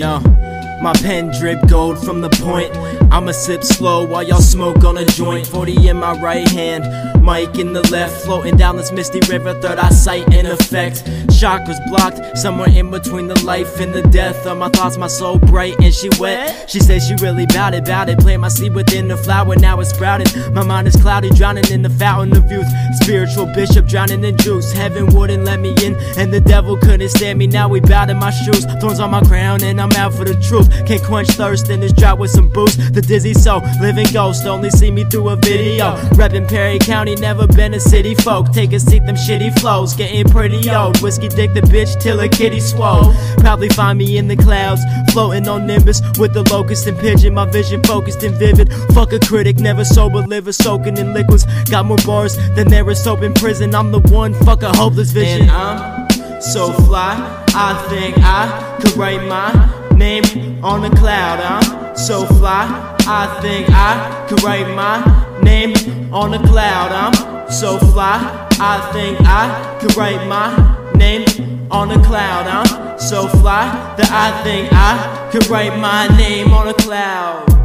Yo, my pen drip gold from the point. I'ma sip slow while y'all smoke on a joint. 40 in my right hand, mic in the left. Floating down this misty river, third eyesight in effect. Chakras blocked, somewhere in between the life and the death of my thoughts. My soul bright and she wet. She says she really bout it, bout it. Plant my seed within the flower, now it's sprouted. My mind is cloudy, drowning in the fountain of youth. Spiritual bishop drowning in juice. Heaven wouldn't let me in, and the devil couldn't stand me. Now we bowed in my shoes, thorns on my crown, and I'm out for the truth. Can't quench thirst in this drought with some booze. The dizzy soul, living ghost, only see me through a video. Reppin' Perry County, never been a city folk. Take a seat, them shitty flows, getting pretty old. Whiskey dick the bitch till a kitty swole. Probably find me in the clouds, floating on Nimbus with the locust and pigeon. My vision focused and vivid. Fuck a critic, never sober, liver soaking in liquids. Got more bars than there is soap in prison. I'm the one, fuck a hopeless vision. And I'm so fly, I think I could write my name on a cloud. I'm so fly, I think I could write my name on a cloud. I'm so fly, I think I could write my name on a cloud. I'm so fly that I think I could write my name on a cloud.